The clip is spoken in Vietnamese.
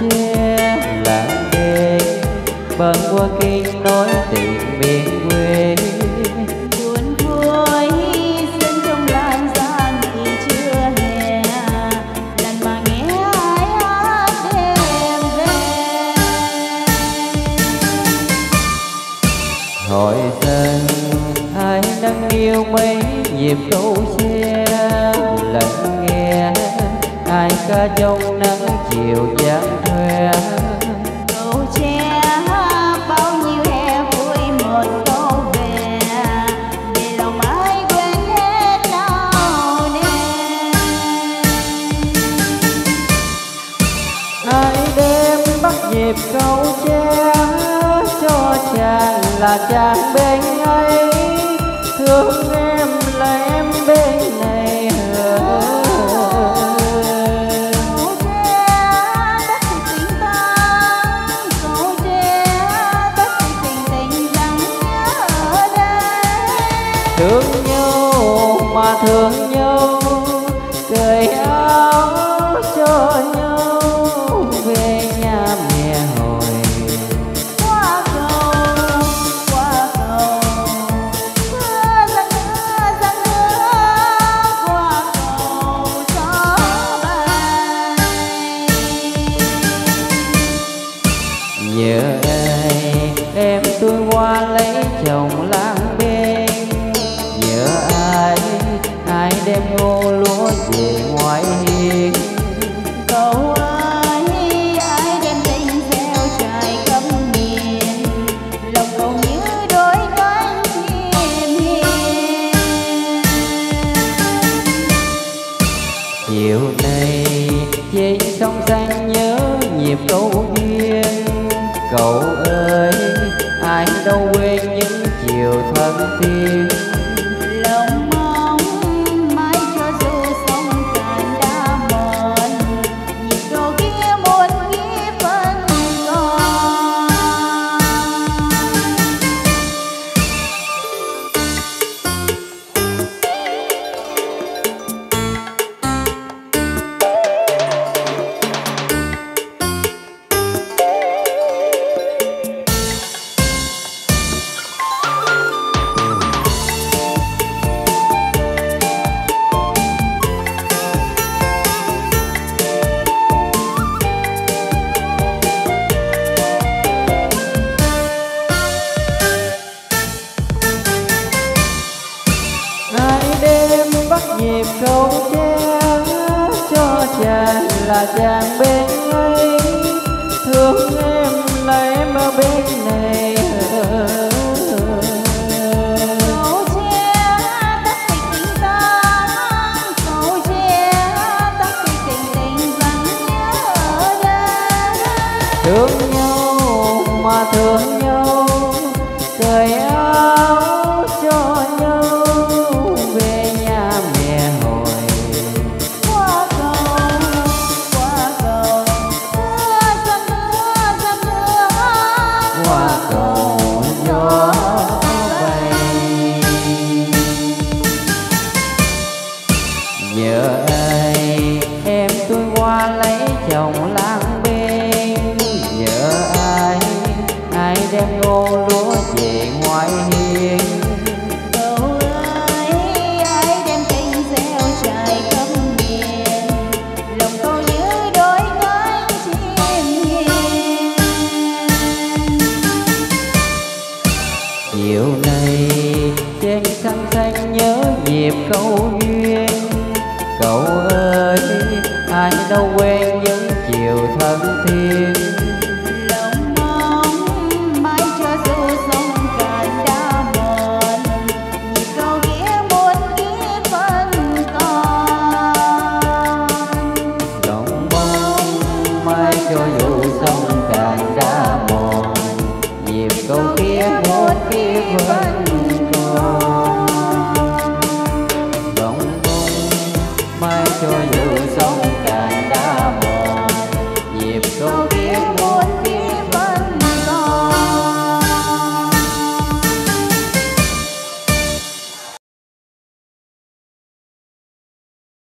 che làng đê bâng qua kinh nói tình miền quê. Buồn vui sân trong lan ra nghỉ trưa hè. Lần mà nghe ai hát đêm về. Hỏi dân ai đang yêu mấy nhịp câu xe lắng nghe ai ca trong nắng chiều dáng khoe câu tre bao nhiêu hè vui một câu về. Để lòng ai quên hết nào nề. Ai đêm bắt nhịp câu che cho chàng là chàng bên cởi áo cho nhau về nhà mẹ hồi. Qua cầu qua cầu mưa răng mưa răng mưa qua cầu gió bay nhớ ai, em tôi qua lấy chồng nhịp câu duyên cậu ơi ai đâu quên những chiều thân thiên nhịp câu che cho chàng là chàng bên ấy. Thương em là em ở bên này. Thương nhau mà thương nhau nhớ ai ai đem ngô lúa về ngoài hiên. Cầu ơi ai đem tình gieo trải khắp miền. Lòng câu như đôi cánh chim hiền. Chiều nay trên sân xanh nhớ nhịp câu duyên. Cậu ơi ai đâu quên những chiều thân thiên Bye.